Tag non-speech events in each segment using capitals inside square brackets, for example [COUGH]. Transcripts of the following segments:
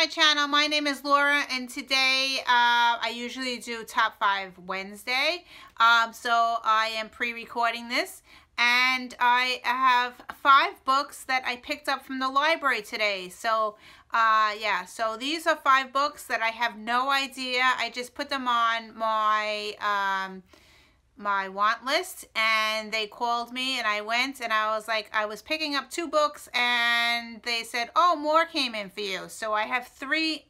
my channel. My name is Laura and today uh, I usually do top five Wednesday. Um, so I am pre-recording this and I have five books that I picked up from the library today. So uh, yeah, so these are five books that I have no idea. I just put them on my um, my want list and they called me and I went and I was like I was picking up two books and they said oh more came in for you. So I have three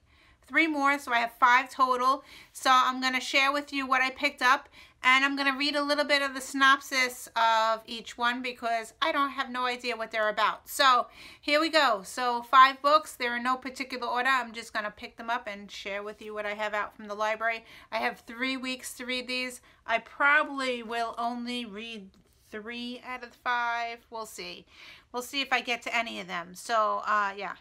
three more so I have five total. So I'm gonna share with you what I picked up and I'm going to read a little bit of the synopsis of each one because I don't have no idea what they're about. So here we go. So five books. They're in no particular order. I'm just going to pick them up and share with you what I have out from the library. I have three weeks to read these. I probably will only read three out of five. We'll see. We'll see if I get to any of them. So uh, yeah.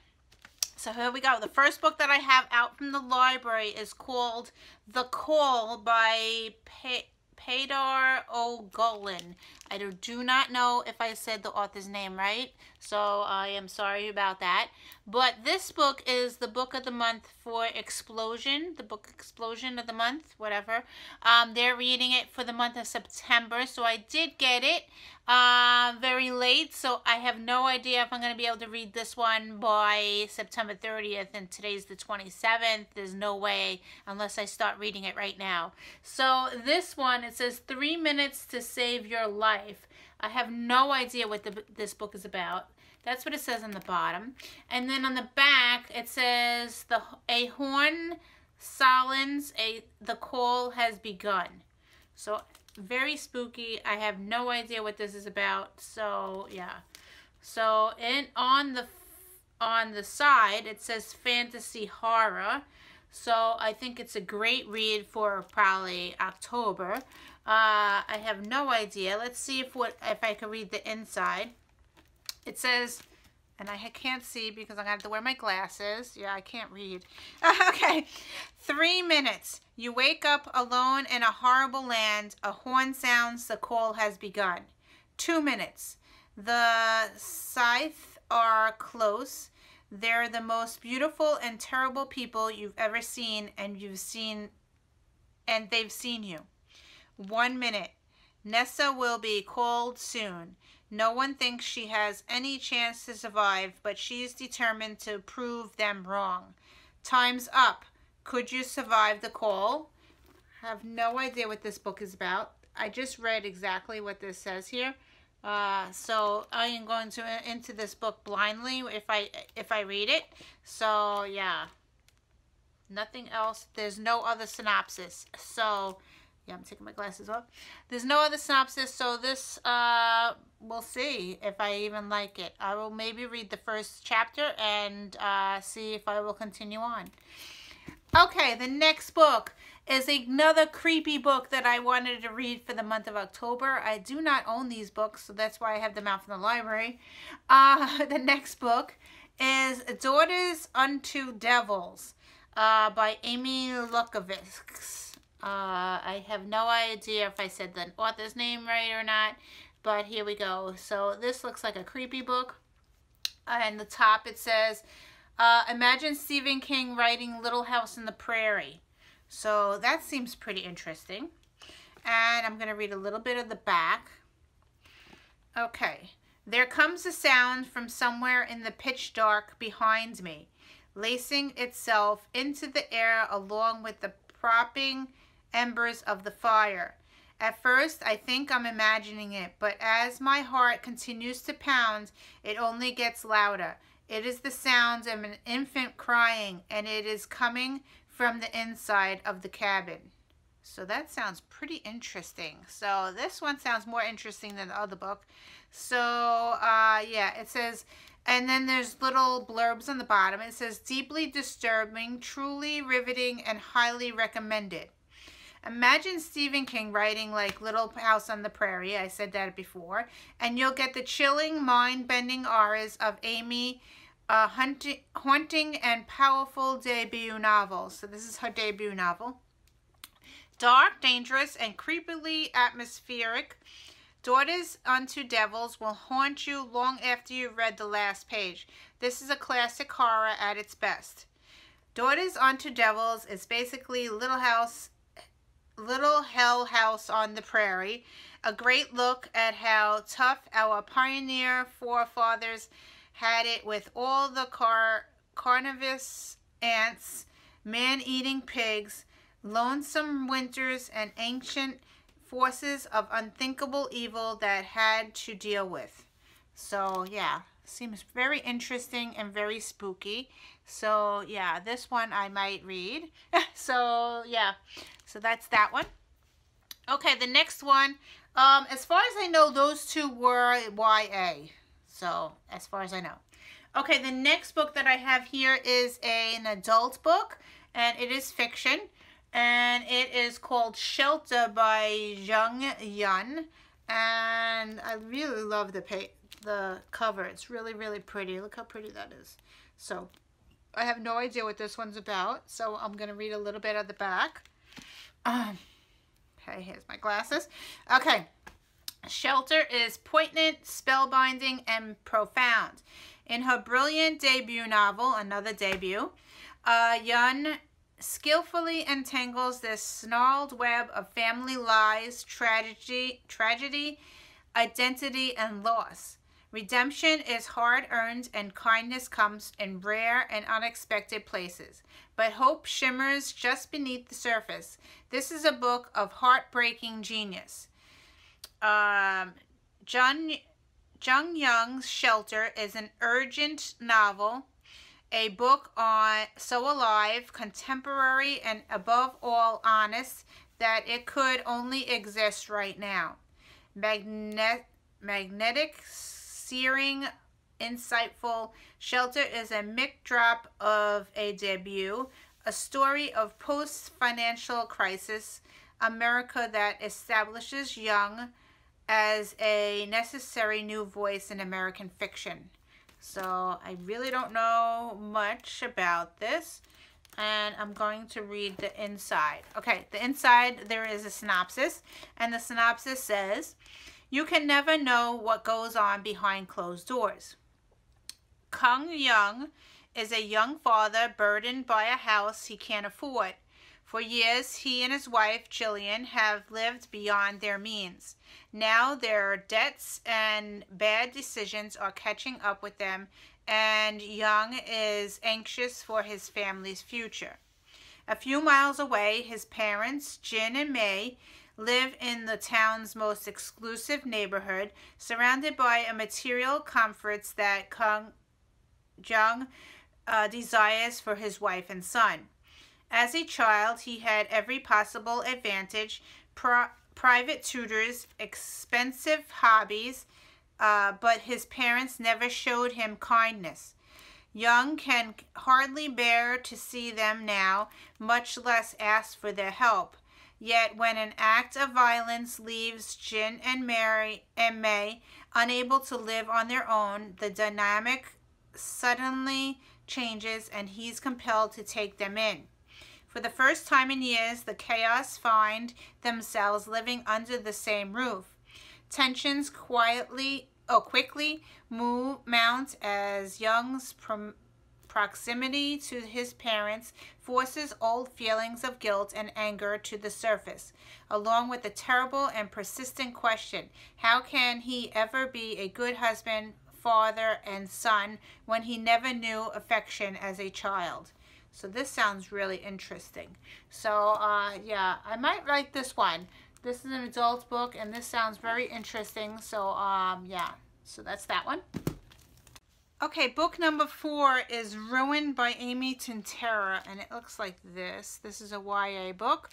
So here we go. The first book that I have out from the library is called The Call by Pay Peadar O'Gullen. I do not know if I said the author's name right, so I am sorry about that. But this book is the book of the month for Explosion, the book Explosion of the month, whatever. Um, they're reading it for the month of September, so I did get it uh, very late, so I have no idea if I'm going to be able to read this one by September 30th, and today's the 27th. There's no way unless I start reading it right now. So this one, it says three minutes to save your life. I have no idea what the, this book is about. That's what it says on the bottom. And then on the back, it says the a horn silence, a the call has begun. So very spooky. I have no idea what this is about. So yeah. So in on the on the side it says fantasy horror. So I think it's a great read for probably October. Uh, I have no idea. Let's see if what if I can read the inside. It says, and I can't see because to have to wear my glasses. Yeah, I can't read. [LAUGHS] okay. Three minutes. You wake up alone in a horrible land. A horn sounds. The call has begun. Two minutes. The scythe are close. They're the most beautiful and terrible people you've ever seen and you've seen and they've seen you. One minute. Nessa will be called soon. No one thinks she has any chance to survive, but she's determined to prove them wrong. Time's up. Could you survive the call? have no idea what this book is about. I just read exactly what this says here. Uh, so I am going to into this book blindly if I if I read it. So yeah, nothing else. There's no other synopsis. So yeah, I'm taking my glasses off. There's no other synopsis, so this, uh, we'll see if I even like it. I will maybe read the first chapter and uh, see if I will continue on. Okay, the next book is another creepy book that I wanted to read for the month of October. I do not own these books, so that's why I have them out from the library. Uh, [LAUGHS] the next book is Daughters Unto Devils uh, by Amy Lukavics. Uh, I have no idea if I said the author's name right or not, but here we go. So this looks like a creepy book. And the top it says, uh, imagine Stephen King writing Little House in the Prairie. So that seems pretty interesting. And I'm going to read a little bit of the back. Okay. There comes a sound from somewhere in the pitch dark behind me, lacing itself into the air along with the propping embers of the fire. At first, I think I'm imagining it, but as my heart continues to pound, it only gets louder. It is the sound of an infant crying, and it is coming from the inside of the cabin. So that sounds pretty interesting. So this one sounds more interesting than the other book. So, uh, yeah, it says, and then there's little blurbs on the bottom. It says, deeply disturbing, truly riveting, and highly recommended. Imagine Stephen King writing like Little House on the Prairie. I said that before. And you'll get the chilling, mind-bending auras of Amy uh, hunting, haunting and powerful debut novel. So this is her debut novel. Dark, dangerous, and creepily atmospheric. Daughters Unto Devils will haunt you long after you've read the last page. This is a classic horror at its best. Daughters Unto Devils is basically Little House, Little Hell House on the Prairie. A great look at how tough our pioneer forefathers had it with all the car carnivorous ants, man-eating pigs, lonesome winters, and ancient forces of unthinkable evil that had to deal with. So, yeah, seems very interesting and very spooky. So, yeah, this one I might read. [LAUGHS] so, yeah, so that's that one. Okay, the next one, um, as far as I know, those two were YA. So, as far as I know. Okay, the next book that I have here is a, an adult book, and it is fiction, and it is called Shelter by Jung Yun, and I really love the the cover. It's really, really pretty. Look how pretty that is. So, I have no idea what this one's about, so I'm going to read a little bit of the back. Um, okay, here's my glasses. Okay, Shelter is poignant, spellbinding, and profound. In her brilliant debut novel, another debut, uh, Yun skillfully entangles this snarled web of family lies, tragedy, tragedy, identity, and loss. Redemption is hard-earned and kindness comes in rare and unexpected places. But hope shimmers just beneath the surface. This is a book of heartbreaking genius. Um, Jung Yun's Shelter is an urgent novel, a book on so alive, contemporary, and above all honest that it could only exist right now. Magnet magnetic, searing, insightful. Shelter is a mic drop of a debut, a story of post-financial crisis, America that establishes Yun as a necessary new voice in American fiction. So I really don't know much about this. And I'm going to read the inside. Okay, the inside, there is a synopsis. And the synopsis says, You can never know what goes on behind closed doors. Kung Young is a young father burdened by a house he can't afford. For years, he and his wife, Jillian, have lived beyond their means. Now their debts and bad decisions are catching up with them, and Young is anxious for his family's future. A few miles away, his parents, Jin and May, live in the town's most exclusive neighborhood, surrounded by a material comforts that Kung Jung uh, desires for his wife and son. As a child, he had every possible advantage, pri private tutors, expensive hobbies, uh, but his parents never showed him kindness. Young can hardly bear to see them now, much less ask for their help. Yet when an act of violence leaves Jin and Mary and May unable to live on their own, the dynamic suddenly changes and he's compelled to take them in. For the first time in years, the chaos find themselves living under the same roof. Tensions quietly, oh, quickly move, mount as Young's prom, proximity to his parents forces old feelings of guilt and anger to the surface, along with the terrible and persistent question, how can he ever be a good husband, father, and son when he never knew affection as a child? So this sounds really interesting. So uh, yeah, I might write this one. This is an adult book and this sounds very interesting. So um, yeah, so that's that one. Okay, book number four is Ruined by Amy Tintera, and it looks like this. This is a YA book,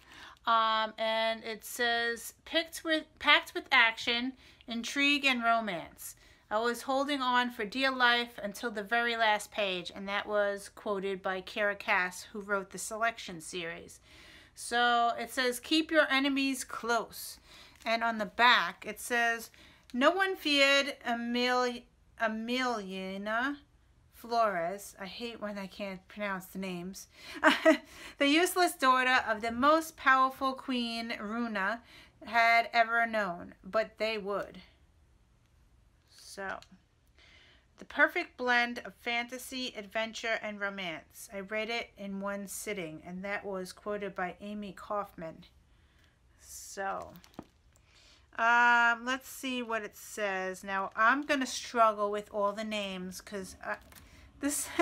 um, and it says, Picked with, packed with action, intrigue, and romance. I was holding on for dear life until the very last page, and that was quoted by Kiera Cass, who wrote the selection series. So it says, keep your enemies close. And on the back, it says, no one feared Emil Emiliana uh, Flores. I hate when I can't pronounce the names. [LAUGHS] the useless daughter of the most powerful queen, Ruina, had ever known, but they would. So, The perfect blend of fantasy, adventure, and romance. I read it in one sitting, and that was quoted by Amy Kaufman. So, um, let's see what it says. Now, I'm going to struggle with all the names because this... [LAUGHS]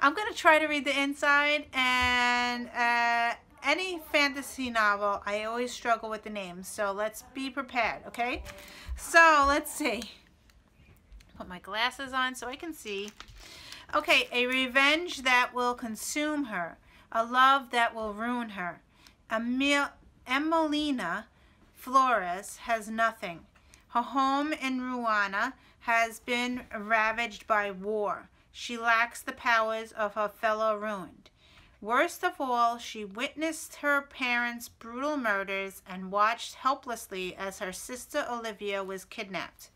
I'm going to try to read the inside, and uh, any fantasy novel, I always struggle with the names. So let's be prepared, okay? So, let's see. Put my glasses on so I can see. Okay, a revenge that will consume her. A love that will ruin her. Emil Emelina Flores has nothing. Her home in Ruina has been ravaged by war. She lacks the powers of her fellow ruined. Worst of all, she witnessed her parents' brutal murders and watched helplessly as her sister Olivia was kidnapped.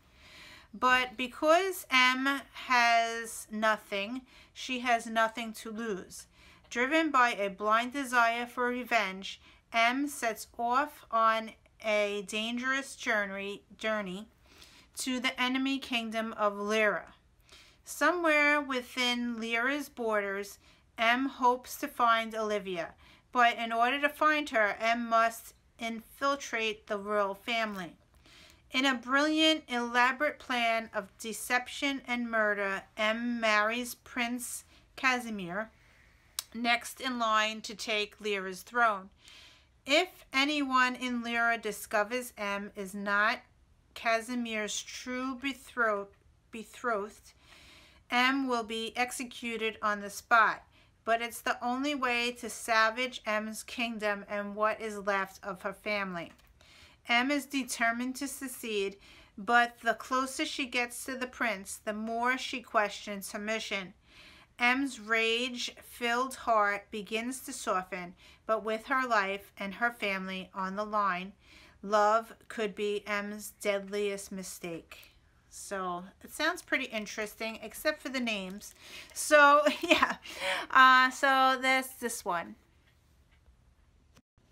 But because Em has nothing, she has nothing to lose. Driven by a blind desire for revenge, Em sets off on a dangerous journey, journey to the enemy kingdom of Lyra. Somewhere within Lyra's borders, Em hopes to find Olivia, but in order to find her, Em must infiltrate the royal family. In a brilliant, elaborate plan of deception and murder, Em marries Prince Casimir, next in line to take Lyra's throne. If anyone in Lyra discovers Em is not Casimir's true betrothed, Em will be executed on the spot but it's the only way to salvage Em's kingdom and what is left of her family. M is determined to succeed, but the closer she gets to the prince, the more she questions her mission. Em's rage-filled heart begins to soften, but with her life and her family on the line, love could be Em's deadliest mistake. So it sounds pretty interesting, except for the names. So [LAUGHS] yeah, uh, so there's this one.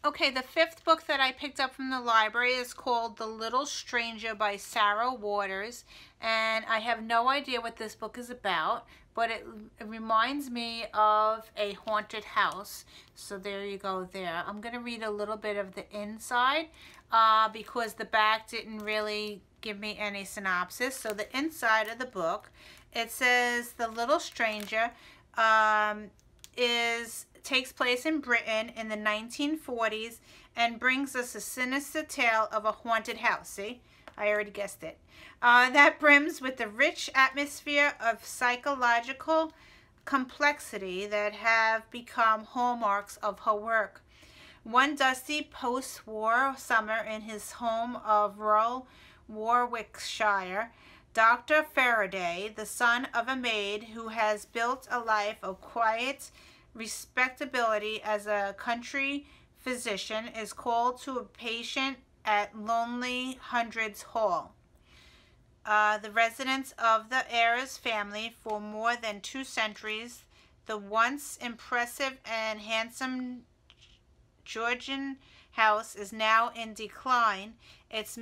Okay, the fifth book that I picked up from the library is called The Little Stranger by Sarah Waters. And I have no idea what this book is about, but it, it reminds me of a haunted house. So there you go there. I'm going to read a little bit of the inside uh, because the back didn't really give me any synopsis. So the inside of the book, it says The Little Stranger um, is takes place in Britain in the 1940s and brings us a sinister tale of a haunted house. See, I already guessed it. Uh, that brims with the rich atmosphere of psychological complexity that have become hallmarks of her work. One dusty post-war summer in his home of rural Warwickshire, Dr. Faraday, the son of a maid who has built a life of quiet respectability as a country physician, is called to a patient at Lonely Hundreds Hall. Uh, the residents of the Ayres family for more than two centuries, the once impressive and handsome Georgian house is now in decline, its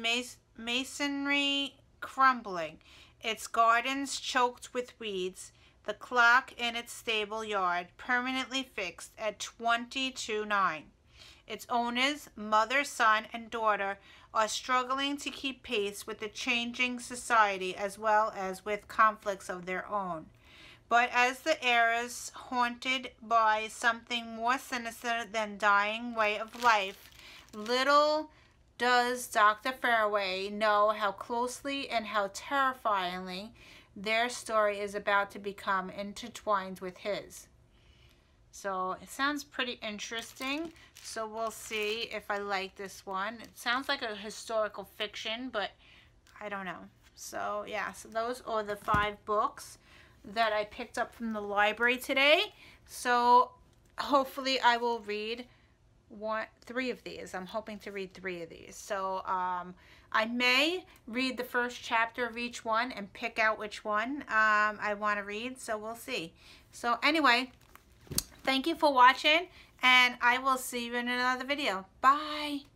masonry crumbling, its gardens choked with weeds, the clock in its stable yard permanently fixed at 20 to 9. Its owners, mother, son, and daughter, are struggling to keep pace with the changing society as well as with conflicts of their own. But as the Ayres, haunted by something more sinister than dying way of life, little does Dr. Faraday know how closely and how terrifyingly their story is about to become intertwined with his. So it sounds pretty interesting. So we'll see if I like this one. It sounds like a historical fiction, but I don't know. So yeah, so those are the five books that I picked up from the library today. So hopefully I will read one, three of these. I'm hoping to read three of these. So um, I may read the first chapter of each one and pick out which one um, I want to read. So we'll see. So anyway, thank you for watching and I will see you in another video. Bye.